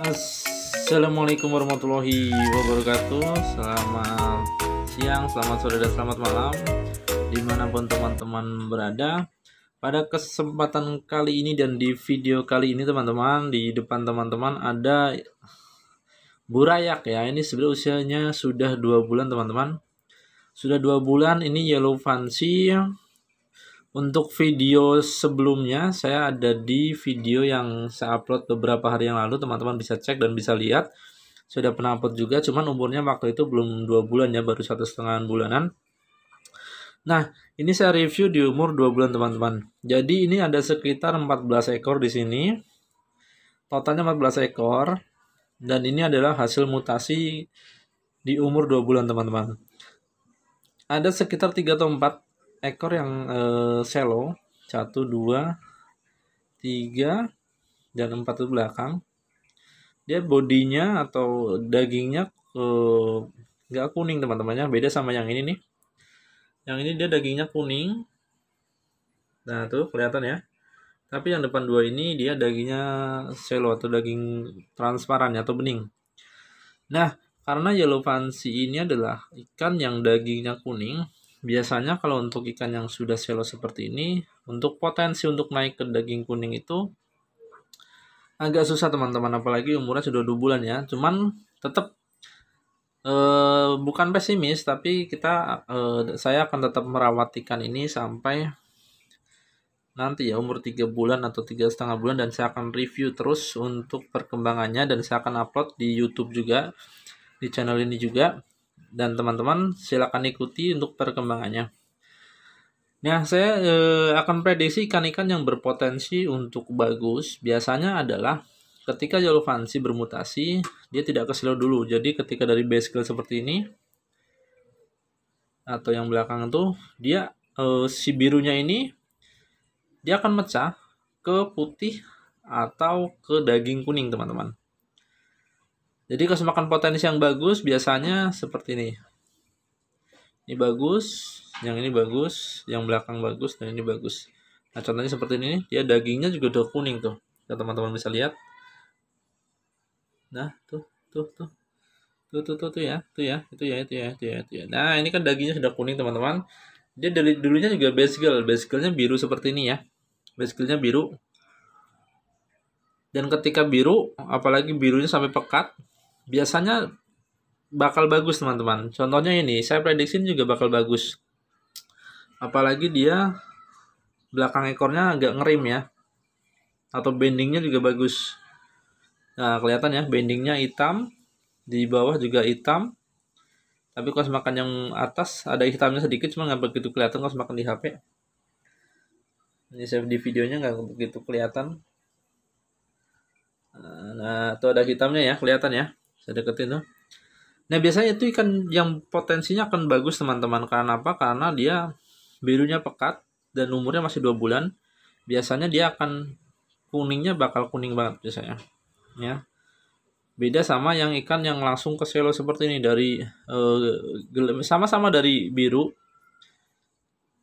Assalamualaikum warahmatullahi wabarakatuh. Selamat siang, selamat sore, dan selamat malam. Di mana pun teman-teman berada Pada kesempatan kali ini dan di video kali ini teman-teman Di depan teman-teman ada Burayak ya. Ini sebenarnya usianya sudah dua bulan teman-teman. Sudah dua bulan ini Yellow Fancy untuk video sebelumnya saya ada di video yang saya upload beberapa hari yang lalu. Teman-teman bisa cek dan bisa lihat. Sudah pernah upload juga cuman umurnya waktu itu belum dua bulan ya baru satu setengah bulanan. Nah ini saya review di umur dua bulan teman-teman. Jadi ini ada sekitar 14 ekor di sini. Totalnya 14 ekor. Dan ini adalah hasil mutasi di umur dua bulan teman-teman. Ada sekitar 3 atau 4 ekor yang uh, selo satu dua tiga dan empat itu belakang. Dia bodinya atau dagingnya uh, nggak kuning teman-temannya beda sama yang ini nih. Yang ini dia dagingnya kuning. Nah tuh kelihatan ya. Tapi yang depan dua ini dia dagingnya selo atau daging transparan atau bening. Nah karena yellow fancy ini adalah ikan yang dagingnya kuning biasanya kalau untuk ikan yang sudah selo seperti ini untuk potensi untuk naik ke daging kuning itu agak susah teman-teman. Apalagi umurnya sudah dua bulan ya. Cuman tetap eh, bukan pesimis tapi kita eh, saya akan tetap merawat ikan ini sampai nanti ya umur tiga bulan atau tiga setengah bulan. Dan saya akan review terus untuk perkembangannya. Dan saya akan upload di YouTube juga di channel ini juga dan teman-teman silakan ikuti untuk perkembangannya. Nah, saya eh, akan prediksi ikan-ikan yang berpotensi untuk bagus biasanya adalah ketika Jolofansi bermutasi, dia tidak ke silo dulu. Jadi ketika dari base skill seperti ini atau yang belakang itu, dia eh, si birunya ini dia akan mecah ke putih atau ke daging kuning, teman-teman. Jadi makan potensi yang bagus biasanya seperti ini. Ini bagus, yang ini bagus, yang belakang bagus, dan ini bagus. Nah contohnya seperti ini, dia dagingnya juga udah kuning tuh. Ya teman-teman bisa lihat. Nah tuh, tuh, tuh. Tuh, tuh, tuh, tuh ya, tuh ya, itu ya, itu ya, itu ya, itu ya. Nah ini kan dagingnya sudah kuning teman-teman. Dia dari dulunya juga basegel, basegelnya biru seperti ini ya. Basegelnya biru. Dan ketika biru, apalagi birunya sampai pekat, biasanya bakal bagus teman-teman. Contohnya ini, saya prediksi juga bakal bagus. Apalagi dia belakang ekornya agak ngerim ya. Atau bendingnya juga bagus. Nah, kelihatan ya, bendingnya hitam. Di bawah juga hitam. Tapi kalau semakan yang atas ada hitamnya sedikit, cuma nggak begitu kelihatan kalau semakan di HP. Ini saya di videonya nggak begitu kelihatan. Nah, itu ada hitamnya ya, kelihatan ya saya deketin tuh. Nah biasanya itu ikan yang potensinya akan bagus teman-teman. Karena apa? Karena dia birunya pekat dan umurnya masih dua bulan. Biasanya dia akan kuningnya bakal kuning banget biasanya. Ya. Beda sama yang ikan yang langsung ke selo seperti ini dari uh, sama-sama dari biru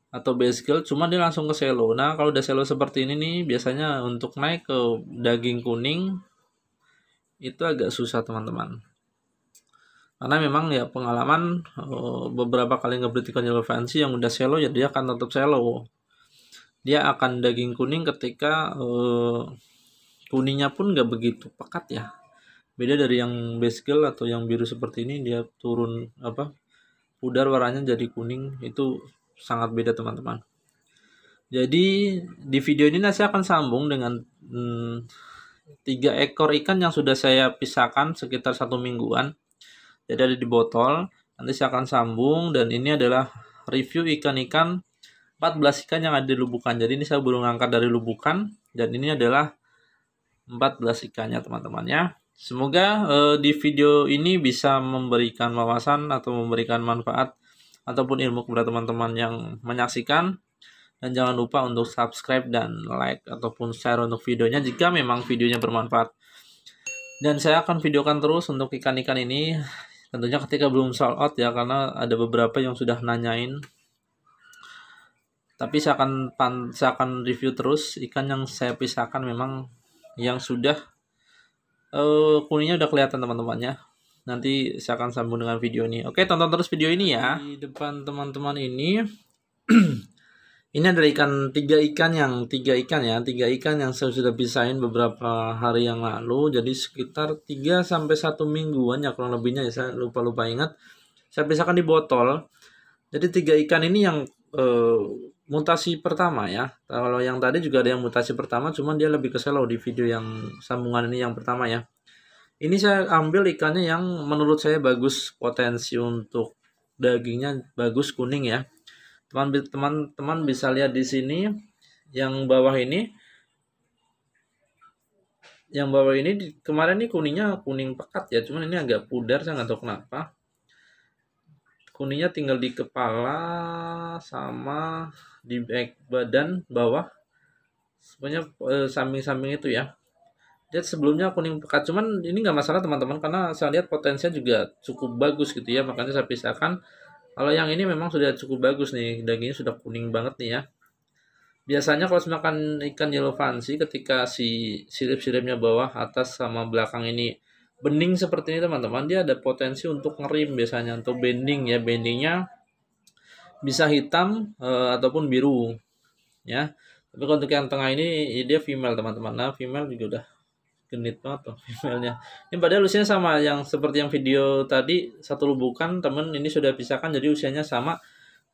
atau basegel cuma dia langsung ke selo. Nah kalau udah selo seperti ini nih biasanya untuk naik ke daging kuning itu agak susah teman-teman. Karena memang ya pengalaman uh, beberapa kali ngebelikan yellow fancy yang udah selo ya dia akan tetap selo. Dia akan daging kuning ketika uh, kuningnya pun nggak begitu pekat ya. Beda dari yang basegel atau yang biru seperti ini dia turun apa pudar warnanya jadi kuning. Itu sangat beda teman-teman. Jadi di video ini saya akan sambung dengan hmm, tiga ekor ikan yang sudah saya pisahkan sekitar satu mingguan. Jadi ada di botol. Nanti saya akan sambung dan ini adalah review ikan-ikan 14 ikan yang ada di lubukan. Jadi ini saya baru ngangkat dari lubukan dan ini adalah 14 ikannya teman-teman ya. Semoga eh, di video ini bisa memberikan wawasan atau memberikan manfaat ataupun ilmu kepada teman-teman yang menyaksikan dan jangan lupa untuk subscribe dan like ataupun share untuk videonya jika memang videonya bermanfaat. Dan saya akan videokan terus untuk ikan-ikan ini. Tentunya ketika belum sold out ya karena ada beberapa yang sudah nanyain. Tapi saya akan pan, saya akan review terus ikan yang saya pisahkan memang yang sudah uh, kuningnya udah kelihatan teman-temannya nanti saya akan sambung dengan video ini. Oke tonton terus video ini ya. Di depan teman-teman ini ini adalah ikan tiga ikan yang tiga ikan ya. Tiga ikan yang saya sudah pisahin beberapa hari yang lalu. Jadi sekitar 3 sampai satu mingguan ya kurang lebihnya ya. Saya lupa lupa ingat. Saya pisahkan di botol. Jadi tiga ikan ini yang uh, mutasi pertama ya. Kalau yang tadi juga ada yang mutasi pertama cuman dia lebih ke selo di video yang sambungan ini yang pertama ya. Ini saya ambil ikannya yang menurut saya bagus potensi untuk dagingnya bagus kuning ya teman-teman teman bisa lihat di sini yang bawah ini. Yang bawah ini kemarin ini kuningnya kuning pekat ya cuman ini agak pudar saya nggak tahu kenapa. Kuningnya tinggal di kepala sama di back badan bawah. Sebenarnya eh, samping-samping itu ya. Dia sebelumnya kuning pekat cuman ini nggak masalah teman-teman karena saya lihat potensinya juga cukup bagus gitu ya makanya saya pisahkan kalau yang ini memang sudah cukup bagus nih dagingnya sudah kuning banget nih ya. Biasanya kalau makan ikan yellow fancy ketika si sirip-siripnya bawah atas sama belakang ini bening seperti ini teman-teman dia ada potensi untuk ngerim biasanya. Untuk bending ya bendingnya bisa hitam e, ataupun biru ya. Tapi kalau untuk yang tengah ini dia female teman-teman. Nah female juga udah genit banget tuh emailnya. Ini padahal usianya sama yang seperti yang video tadi satu lubukan temen ini sudah pisahkan jadi usianya sama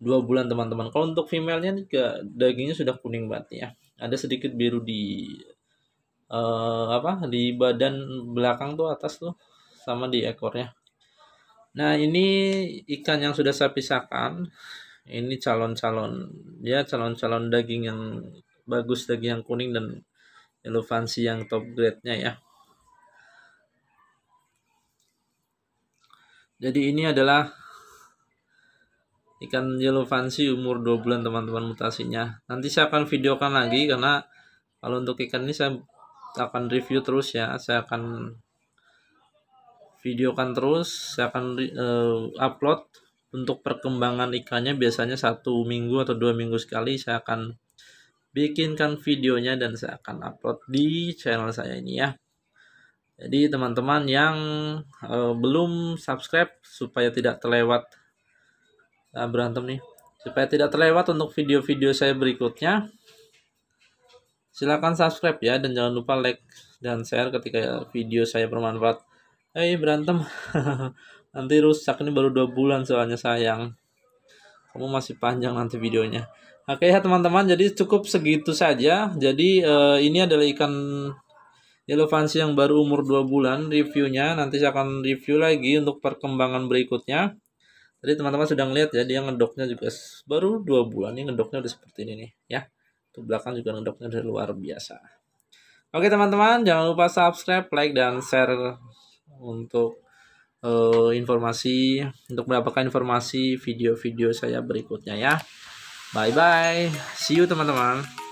dua bulan teman-teman. Kalau untuk female-nya juga dagingnya sudah kuning banget ya. Ada sedikit biru di uh, apa di badan belakang tuh atas tuh sama di ekornya. Nah ini ikan yang sudah saya pisahkan ini calon-calon ya calon-calon daging yang bagus daging yang kuning dan elevansi yang top grade-nya ya. Jadi ini adalah ikan yellow umur 2 bulan teman-teman mutasinya. Nanti saya akan videokan lagi karena kalau untuk ikan ini saya akan review terus ya. Saya akan videokan terus, saya akan uh, upload untuk perkembangan ikannya biasanya satu minggu atau dua minggu sekali saya akan bikinkan videonya dan saya akan upload di channel saya ini ya. Jadi teman-teman yang uh, belum subscribe supaya tidak terlewat nah, berantem nih, supaya tidak terlewat untuk video-video saya berikutnya, silahkan subscribe ya dan jangan lupa like dan share ketika video saya bermanfaat. Hei berantem, nanti rusak ini baru dua bulan soalnya sayang. Kamu masih panjang nanti videonya. Oke ya teman-teman, jadi cukup segitu saja. Jadi uh, ini adalah ikan yellow fancy yang baru umur 2 bulan reviewnya. Nanti saya akan review lagi untuk perkembangan berikutnya. Jadi teman-teman sudah ngeliat ya, dia ngedoknya juga baru 2 bulan. Ini ngedoknya udah seperti ini nih ya. Untuk belakang juga ngedoknya udah luar biasa. Oke teman-teman, jangan lupa subscribe, like, dan share untuk uh, informasi untuk mendapatkan informasi video-video saya berikutnya ya. Bye bye. See you teman-teman.